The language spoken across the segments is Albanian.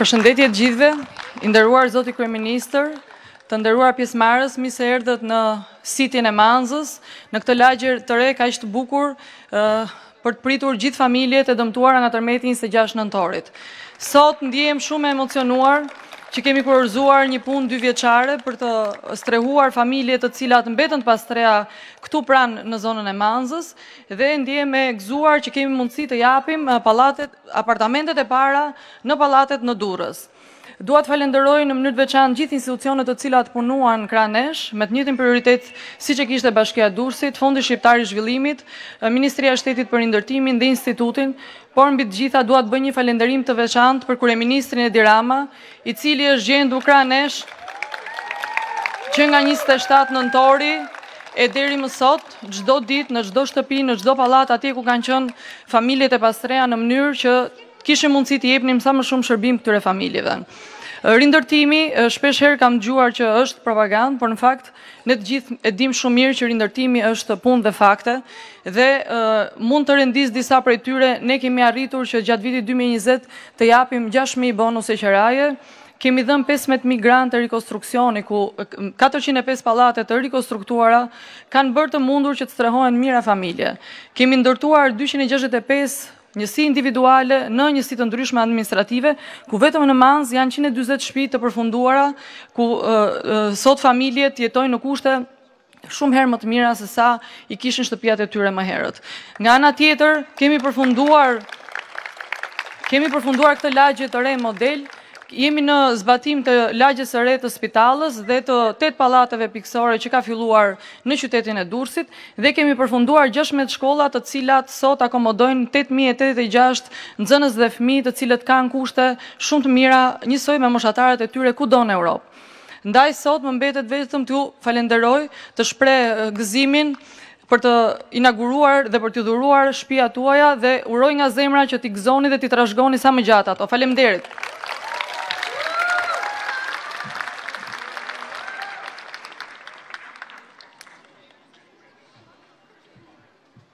Përshëndetje të gjithëve, i nderuar zoti kryeministër, të nderuar pjesëmarrës, mirë se erdhët në sitin e Manzës, në këtë lagje të re kaq të bukur për të pritur gjithë familjet e dëmtuara nga tërmeti i 26 nëntorit. Sot ndjehem shumë e emocionuar që kemi kurorëzuar një punë dy vjeçare për të strehuar familje të cilat mbetën pastreha këtu pranë në zonën e Manzës dhe ndjehem e gëzuar që kemi mundësi të japim pallatet apartamentet e para në pallatet në Durrës. Dua të falenderoj në mënyrë të veçantë gjithë institucionet të cilat punuan krah nesh, me të njëjtin prioritet siç e kishte Bashkia e Durrësit, Fondi Shqiptar i Zhvillimit, Ministria e Shtetit për Rindërtimin dhe Institutin, por mbi të gjitha dua të bëj një falenderim të veçantë për kryeministrin Edi Rama, i cili është gjendur krah nesh që nga 27 nëntori e deri më sot, çdo ditë, në çdo shtëpi, në çdo pallat, atje ku kanë qënë familjet e pastreha në mënyrë që të kishim mundësi të jepnim sa më shumë shërbim këtyre familjeve. Rindërtimi, shpesh herë kam gjuar që është propagandë, por në fakt, ne të gjithë e dim shumë mirë që rindërtimi është punë dhe fakte, dhe mund të rendis disa prej tyre, ne kemi arritur që gjatë vitit 2020, të japim 6.000 bonuse qeraje, kemi dhënë 15 mijë grante rikonstruksioni ku 405 pallate të rikonstruktuara kanë bërë të mundur që të strehohen mijëra familje. Kemi ndërtuar 265 njësi individuale në njësi të ndryshme administrative, ku vetëm në Manzë janë 140 shtëpi të përfunduara ku sot familjet jetojnë në kushte shumë herë më të mira se sa i kishin shtëpiat e tyre më herët. Nga ana tjetër, kemi përfunduar këtë lagje të re model, jemi në zbatim të lagjes së re të Spitallës dhe të tetë pallateve pikësore që ka filluar në qytetin e Durrësit dhe kemi përfunduar 16 shkolla të cilat sot akomodojnë 8086 nxënës dhe fëmijë të cilët kanë kushte shumë të mira njësoj me moshatarët e tyre kudo në Europë. Ndaj sot më mbetet vetëm t'ju falenderoj, të shpreh gëzimin për të inaguruar dhe për t'ju dhuruar shtëpiat tuaja dhe uroj nga zemra që t'i gëzoni dhe t'i trashëgoni sa më gjatë ato. Faleminderit.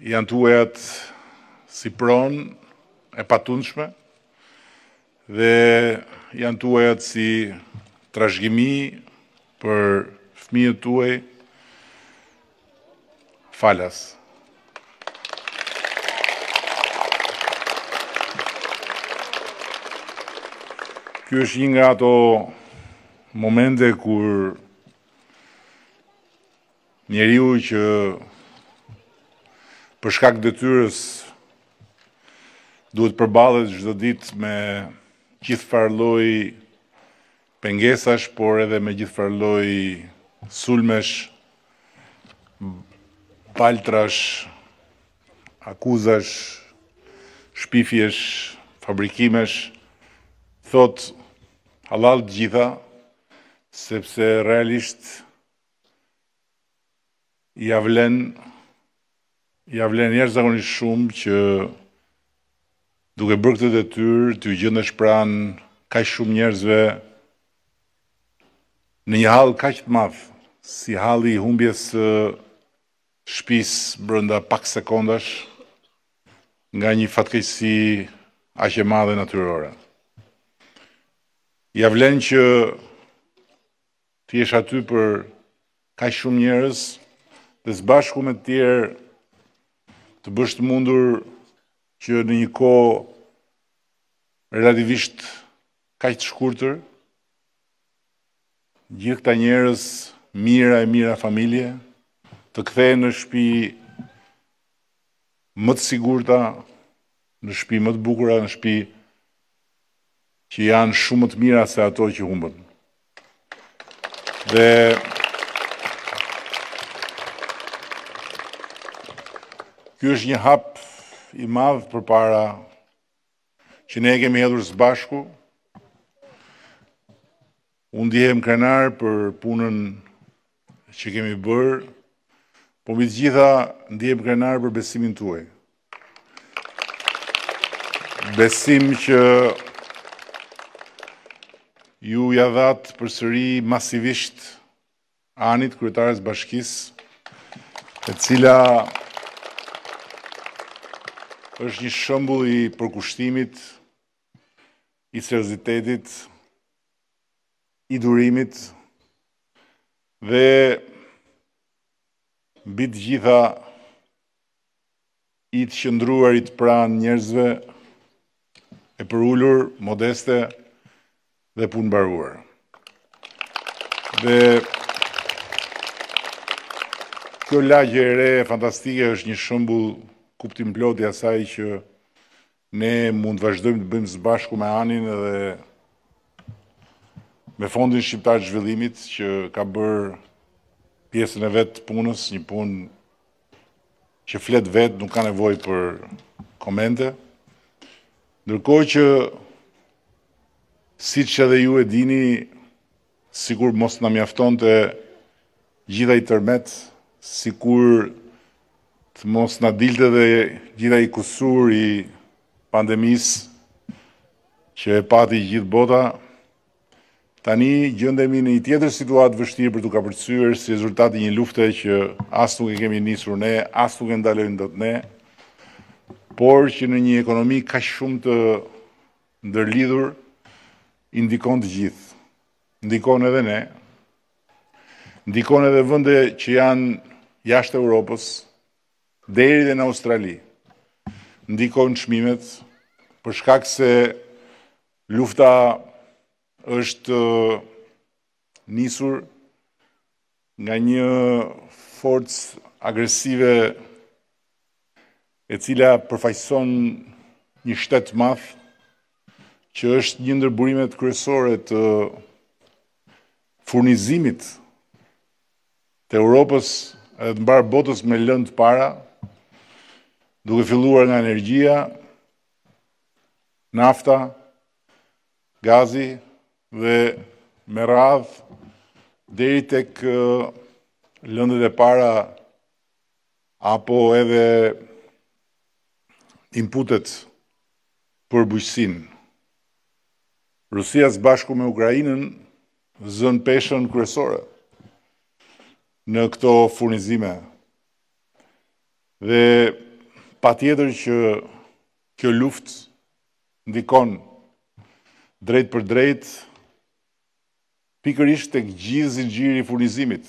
Janë tuajat si pronë e patundshme dhe janë tuajat si trashëgimi për fëmijët tuaj falas. Ky është një nga ato momente kur Njeriu që për shkak të detyrës duhet të përballet çdo ditë me gjithfarëlloj pengesash, por edhe me gjithfarëlloj sulmesh, baltrash, akuzash, shpifjesh, fabrikimesh, thotë hallall të gjitha, sepse realisht Ia vlen, ia vlen jashtëzakonisht shumë që duke bërë këtë detyrë t'u gjendesh pranë kaq shumë njerëzve në një hall kaq të madh si halli i humbjes së shtëpisë brenda pak sekondash nga një fatkeqësi aq e madhe natyrore. Ia vlen që Të jesh aty për kaq shumë njerëz dhe së bashku me të tjerë të bësh të mundur që në një kohë relativisht kaq të shkurtër gjithë këta njerëz mijëra e mijëra familje të kthehen në shtëpi më të sigurta, në shtëpi më të bukura, në shtëpi që janë shumë më të mira se ato që humbën. Dhe ky është një hap i madh përpara që ne e kemi hedhur së bashku. Unë ndihem krenar për punën që kemi bërë, po mbi të gjitha ndihem krenar për besimin tuaj. Besim që ju ia dhatë përsëri masivisht Anit, kryetares së bashkisë, e cila është një shembull i përkushtimit i seriozitetit, i durimit dhe mbi të gjitha i të qëndruarit pranë njerëzve, e përulur, modeste dhe punëmbaruar. Dhe kjo lagje e re fantastike është një shembull kuptimplotë i asaj që Ne mund të vazhdojmë të bëjmë së bashku me Anin dhe me Fondin Shqiptar të Zhvillimit që ka bërë pjesën e vet të punës, një punë që flet vetë, nuk ka nevojë për komente. Ndërkohë që siç edhe ju e dini, Sikur të mos na mjaftonte gjithë ai tërmet, sikur të mos na dilte dhe gjithë ai kusur i pandemisë që e pati gjithë bota, tani gjendemi në një tjetër situatë të vështirë për t'u kapërcyer si rezultat i një lufte që as nuk e kemi nisur ne, as nuk e ndalojmë dot ne, por që në një ekonomi kaq shumë të Ndërlidhur i ndikon të gjithë. Ndikon edhe ne. Ndikon edhe vende që janë jashtë Europës, deri dhe në Australi. Ndikon çmimet, për shkak se lufta është nisur nga një forcë agresive e cila përfaqëson një shtet të madh që është një ndër burimet kryesore të furnizimit të Europës edhe të mbarë botës me lëndë të para, duke filluar nga energjia, nafta, Gazi dhe me radhë deri tek lëndët e para apo edhe inputet për bujqësinë. Rusia së bashku me Ukrainën zënë peshën kryesore në këto furnizime. Dhe patjetër që kjo luftë ndikon drejtpërdrejt pikërisht tek gjithë zinxhiri i furnizimit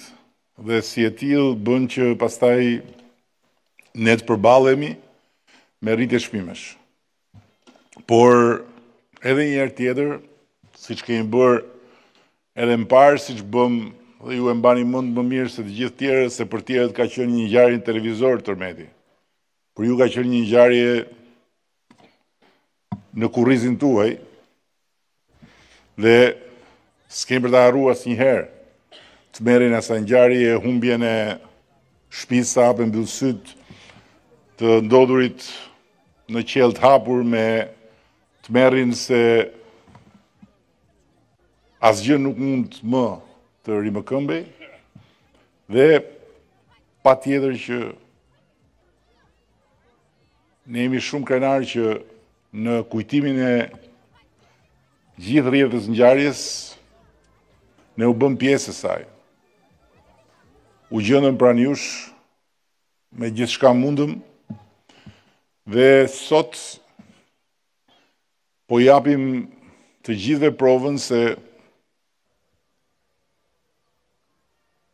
dhe si e tillë bën që pastaj ne të përballemi me rritje çmimesh. Por edhe një herë tjetër, siç kemi bërë edhe më parë, siç bëmë dhe ju e mbani mend më mirë se të gjithë të tjerët se për të tjerët ka qenë një ngjarje në televizor tërmeti. Për ju ka qenë një ngjarje në kurrizin tuaj dhe s'keni për ta harruar asnjëherë tmerrin e asaj ngjarje, humbjen e shtëpisë sa hap e mbyll sytë, të ndodhurit në qiell të hapur me tmerrin se asgjë nuk mund më të rimëkëmbej dhe patjetër që Ne jemi shumë krenarë që në kujtimin e gjithë rrjedhës së ngjarjes, ne u bëmë pjesë e saj. U gjendëm pranë jush me gjithçka mundëm dhe sot po u japim të gjithëve provën se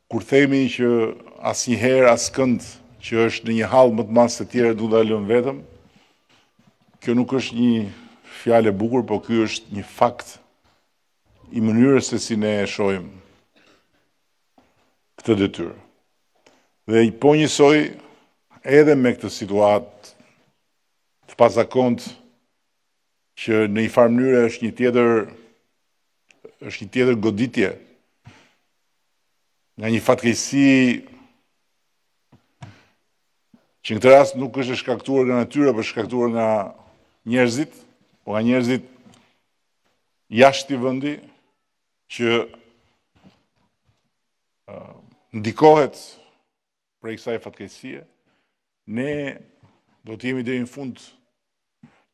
Kur themi që asnjëherë askënd që është në një hall më të madh se të tjerët nuk do ta lëmë vetëm, kjo nuk është një fjalë e bukur, por ky është një fakt i mënyrës se si ne e shohim këtë detyrë. Dhe po njësoj edhe me këtë situatë të pazakontë që në një farë mënyre është një tjetër është një tjetër goditje nga një fatkeqësi që në këtë rast nuk është shkaktuar nga natyra, por shkaktuar nga njerëzit, po nga njerëzit jashtë këtij vendi, që ndikohet prej kësaj fatkeqësie, ne do të jemi deri në fund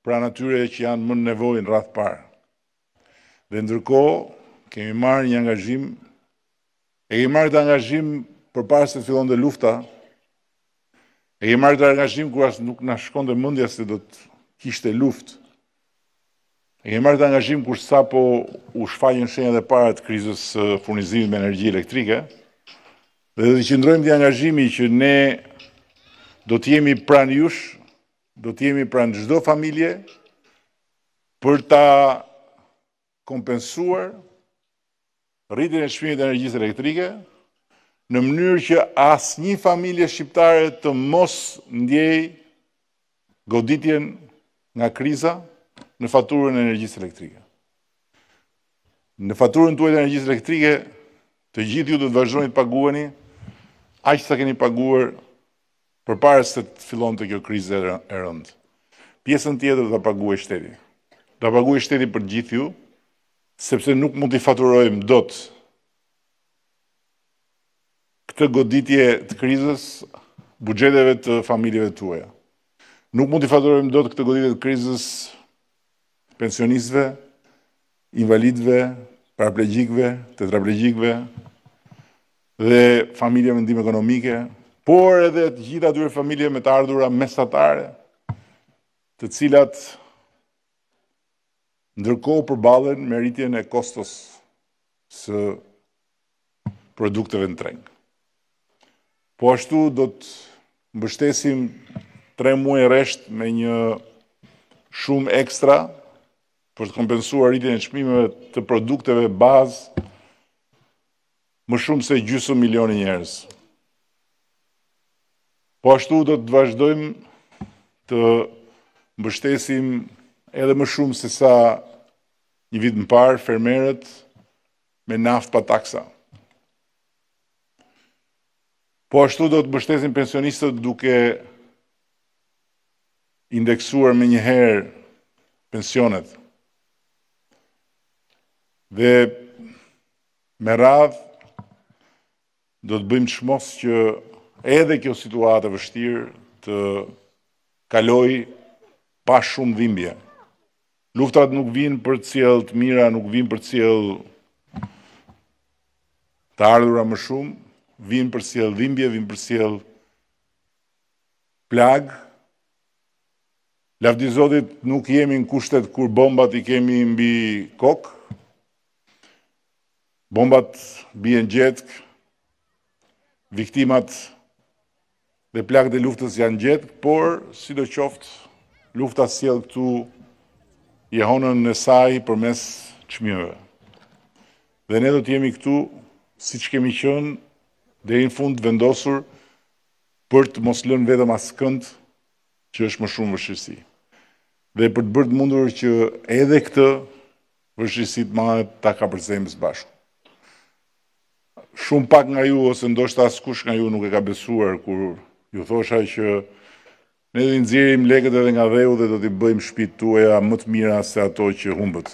pranë atyre që janë më në nevojë në radhë të parë. Dhe ndërkohë kemi marrë një angazhim e kemi marrë këtë angazhim përpara se të fillonte lufta. E kemi marrë këtë angazhim kur as nuk na shkonte mendja se do të kishte luftë. E kemi marrë këtë angazhim kur sapo u shfaqën shenjat e para të krizës së furnizimit me energji elektrike dhe do të qëndrojmë këtij angazhimi që ne do të jemi pranë jush, do të jemi pranë çdo familje për ta kompensuar rritjen e çmimit të energjisë elektrike në mënyrë që asnjë familje shqiptare të mos ndjejë goditjen nga kriza në faturën e energjisë elektrike. Në faturën tuaj të energjisë elektrike, të gjithë ju do të vazhdoni të paguani aq sa keni paguar Përpara se të fillonte kjo krizë e rëndë. Pjesën tjetër do ta paguajë shteti. Do ta paguajë shteti për të gjithë ju, sepse nuk mund t'i faturojmë dot këtë goditje të krizës buxheteve të familjeve tuaja. Nuk mund t'i faturojmë dot këtë goditje të krizës pensionistëve, invalidëve, paraplegjikëve, tetraplegjikëve dhe familjeve me ndihmë ekonomike, por edhe të gjitha atyre familjeve me të ardhura mesatare, të cilat ndërkohë përballen me rritjen e kostos së produkteve në treg. Po ashtu do të mbështesim tre muaj rresht me një shumë ekstra për të kompensuar rritjen e çmimeve të produkteve bazë më shumë se gjysëm milioni njerëz. Po ashtu do të vazhdojmë të mbështesim edhe më shumë se sa një vit më parë fermerët me naftë pa taksa. Po ashtu do të mbështesim pensionistët duke indeksuar menjëherë pensionet. Dhe me radhë do të bëjmë çmos që edhe kjo situatë e vështirë të kalojë pa shumë dhimbje. Luftrat nuk vijnë për të sjellë të mira, nuk vijnë për të sjellë të ardhura më shumë, vijnë për të sjellë dhimbje, vijnë për të sjellë plagë. Lavdi Zotit nuk jemi në kushtet kur bombat i kemi mbi kokë, bombat bien gjetkë, viktimat dhe plagët e luftës janë gjetkë, por sidoqoftë lufta sjell këtu jehonën e saj përmes çmimeve. Dhe ne do të jemi këtu siç kemi qënë deri në fund vendosur për të mos lënë vetëm askënd që është më shumë vështirësi. Dhe për të bërë të mundur që edhe këtë vështirësi të madhe ta kapërcejmë së bashku. Shumë pak nga ju ose ndoshta askush nga ju nuk e ka besuar kur ju thosha që ne do t'i nxjerrim lekët edhe nga dheu dhe do t'i bëjmë shtëpitë tuaja më të mira se ato që humbët.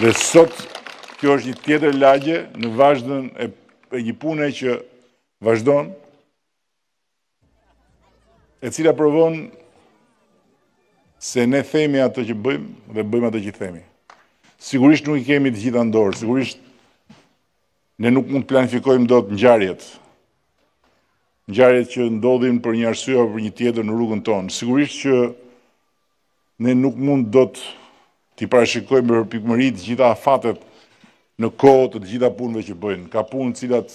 Dhe sot, kjo është një tjetër lagje në vazhdën e, e një pune që vazhdon, e cila provon se ne themi ato që bëjmë dhe bëjmë ato që themi. Sigurisht nuk i kemi të gjitha në dorë, sigurisht Ne nuk mund të planifikojmë dot ngjarjet. Ngjarjet që ndodhin për një arsye apo për një tjetër në rrugën tonë. Sigurisht që ne nuk mund dot t'i parashikojmë me përpikmëri të gjitha afatet në kohë të të gjitha punëve që bëjmë. Ka punë të cilat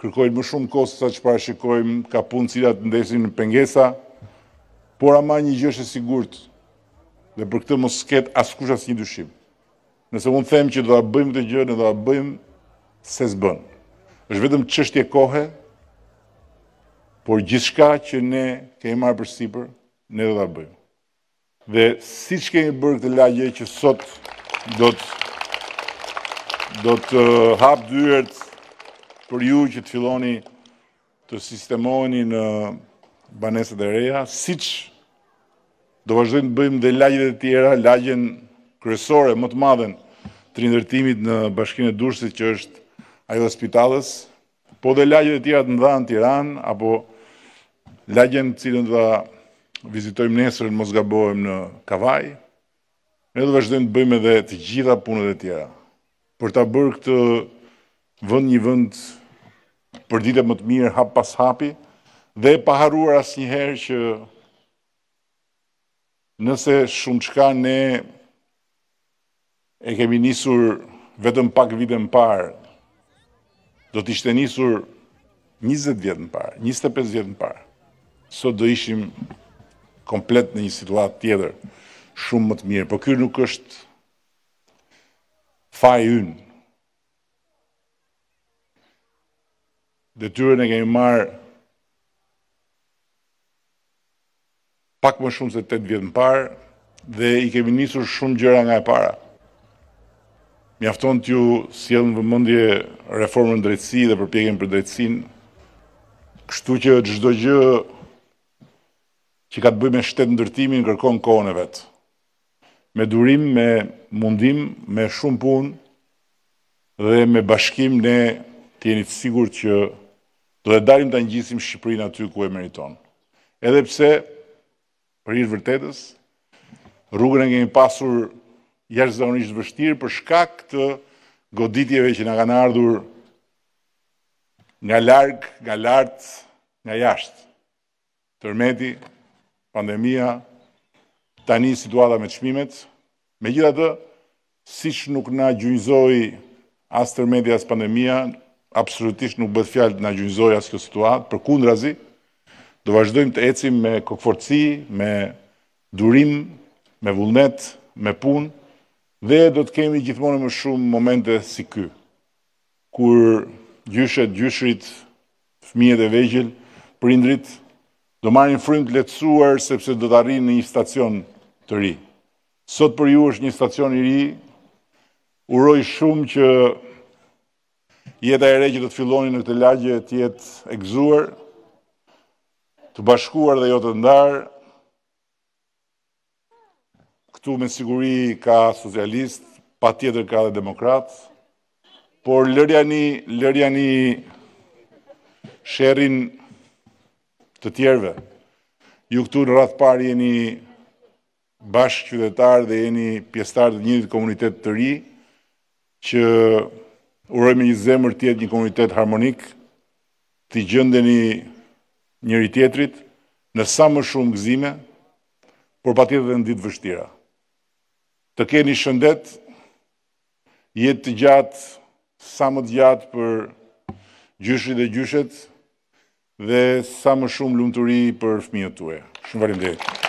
kërkojnë më shumë kohë se sa ç'parashikojmë, ka punë të cilat ndeshin pengesa, por ama një gjë është e sigurt dhe për këtë mos ketë askush asnjë dyshim. Nëse unë them që do ta bëjmë këtë gjë, ne do ta bëjmë se s'bën. Është vetëm çështje kohe, por gjithçka që ne kemi marrë përsipër, ne do ta bëjmë. Dhe siç kemi bërë këtë lagje që sot do të do të hapë dyert për ju që të filloni të sistemoheni në banesat e reja, siç do vazhdojmë të bëjmë dhe lagjet e tjera, lagjen kryesore më të madhen të rindërtimit në bashkinë e Durrësit që është ajo e Spitallës, po dhe lagjet e tjera të mëdha në Tiranë apo lagjen të cilën do vizitojmë nesër në mos gabohem në Kavajë. Ne do vazhdojmë të bëjmë edhe të gjitha punët e tjera. Për ta bërë këtë vend një vend përditë më të mirë hap pas hapi dhe pa harruar asnjëherë që nëse shumë çka ne e kemi nisur vetëm pak vite më parë, do të ishte nisur 20 vjet më parë, 25 vjet më parë. Sot do ishim komplet në një situatë tjetër, shumë më të mirë. Po ky nuk është Faji ynë. Detyrën e kemi marrë pak më shumë se 8 vjet më parë dhe i kemi nisur shumë gjëra nga e para. Mjafton t'ju sjell në vëmendje reformën në drejtësi dhe përpjekjen për drejtësinë. Kështu që çdo gjë që ka të bëjë me shtetndërtimin kërkon kohën e vet. me durim, me mundim, me shumë punë dhe me bashkim ne të jeni të sigurt që do t'ia dalim ta ngjisim Shqipërinë aty ku e meriton. Edhe pse për hir të vërtetës rrugën e kemi pasur jashtëzakonisht të vështirë për shkak të goditjeve që na kanë ardhur nga larg, nga lart, nga jashtë. tërmeti, pandemia, tani situata me çmimet. Megjithatë, siç nuk na gjunjëzoi as tërmeti as pandemia, absolutisht nuk bëhet fjalë të na gjunjëzojë as kjo situatë, përkundrazi, do vazhdojmë të ecim me kokëfortësi, me durim, me vullnet, me punë dhe do të kemi gjithmonë më shumë momente si ky, kur gjyshet, gjyshërit, Fëmijët e vegjël, prindërit, do marrin frymë të lehtësuar sepse do të arrijnë në një stacion të ri. Sot për ju është një stacion i ri. Uroj shumë që jeta e re që do të filloni në këtë lagje të jetë e gëzuar, të bashkuar dhe jo të ndarë. Këtu me siguri ka socialistë, patjetër ka dhe demokratë, por lërjani, lërjani sherrin të tjerëve. Ju këtu në radhë të parë jeni bashkëqytetarë dhe jeni pjesëtarë të një komuniteti të ri, që uroj me gjithë zemër të jetë një komunitet harmonik, t'i gjendeni njëri-tjetrit, në sa më shumë gëzime, por patjetër dhe në ditë të vështira. Të keni shëndet, jetë të gjatë, sa më të gjatë për gjyshërit dhe gjyshet, dhe sa më shumë lumturi për fëmijët tuaj. Shumë faleminderit.